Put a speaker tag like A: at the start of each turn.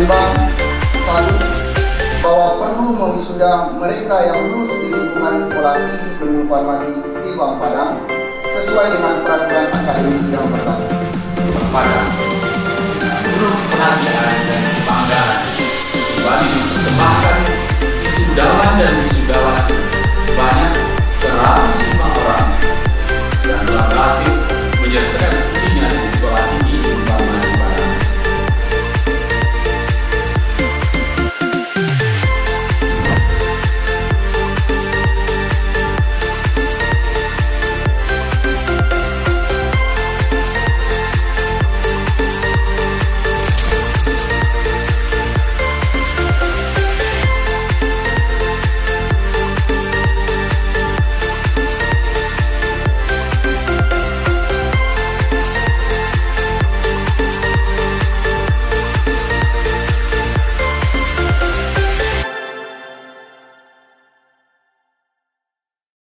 A: Menimbang satu bahwa perlu mewisuda mereka yang lulus di lingkungan sekolah tinggi ilmu farmasi Istiqlal Padang sesuai dengan peraturan akademik yang berlaku.
B: pada seluruh perhatian dan kebanggaan kembali mempersembahkan wisudawan dan wisudawan